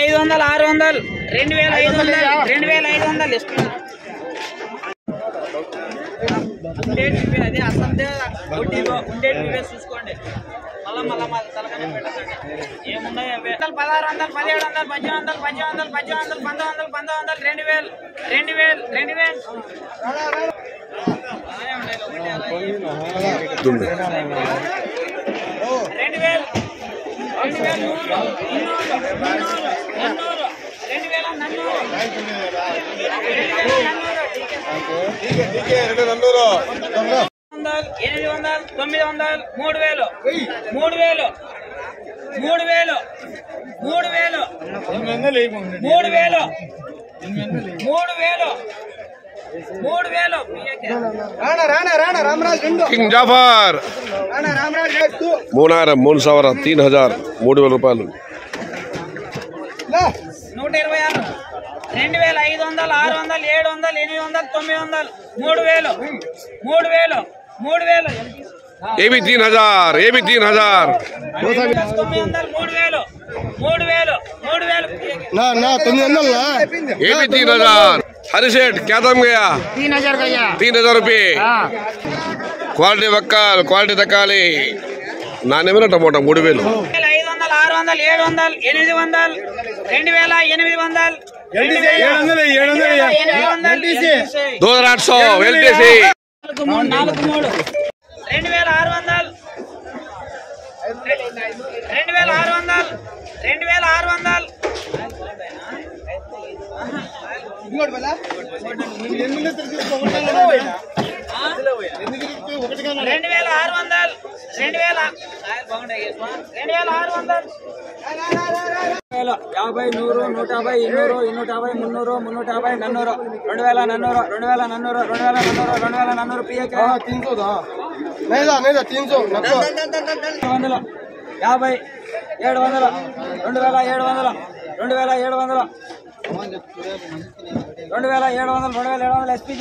ఐదు వందలు ఆరు వందలు రెండు వేల ఐదు వందలు రెండు వేల ఐదు వందలు ఇస్తున్నారు అదే అసంతే వడ్డీలో ఉండేటి ఇవే చూసుకోండి. మళ్ళా మళ్ళా మళ్ళీ తలకనే పెట్టకండి ఏమున్నాయి అవే? పదహారు వందలు పదిహేడు వందలు పద్దెనిమిది వందలు పద్దెనిమిది వందలు పద్దెనిమిది వందలు పంతొమ్మిది వందలు పంతొమ్మిది వందలు రెండు వేలు రెండు వేలు రెండు వేలు. రెండు వేలు. ఎనిమిది వందలు తొమ్మిది వందలు మూడు వేలు మూడు వేలు మూడు వేలు మూడు వేలు మూడు వేలు మూడు వేలు మూడు వేలు రానా రానా రానా రామరాజ్ కింగ్ జాఫర్ మూనారం మూడు సవర తీన్ హజార్ మూడు వేల రూపాయలు. నూట ఇరవై ఆరు. రెండు వేల ఐదు వందలు ఆరు వందలు ఏడు వందలు ఎనిమిది వందలు తొమ్మిది వందలు మూడు వేలు. మూడు వేలు మూడు వేలు. ఏబి తీన్ హజార్ ఏబి తీన్ హజార్. తొమ్మిది వందలు మూడు వేలు. మూడు వేలు మూడు వేలు. ఏబి తీన్ హజార్. हरी सेठ क्या दाम गया तीन हजार गया तीन हजार रुपये క్వాలిటీ బక్కాలు క్వాలిటీ తక్కాలి నాణ్యమైన టమోటా మూడు వేలు ఐదు వందలు ఆరు వందలు ఏడు వందలు ఎనిమిది వందలు రెండు వేల ఎనిమిది వందలు దూదరాట్సో ఎల్టీసీ రెండు వేల రెండు వేల ఆరు వందలు రెండు వేల ఆరు వందలు. రెండు వేల. రెండు వేల ఆరు వందలు. యాభై నూరు నూట యాభై ఇన్నూరు ఇన్నూట యాభై మున్నూరు మున్నూట యాభై నన్నూరు రెండు వేల నన్నూరు రెండు వేల నన్నూరు రెండు వేల నన్నూరు రెండు వేల నన్నూరు పిఏకే. వందల. యాభై ఏడు వందల. రెండు వేల ఏడు వందల. రెండు వేల ఏడు వందల. రెండు వేల ఏడు వందలు రెండు వేల ఏడు వందలు ఎస్పీ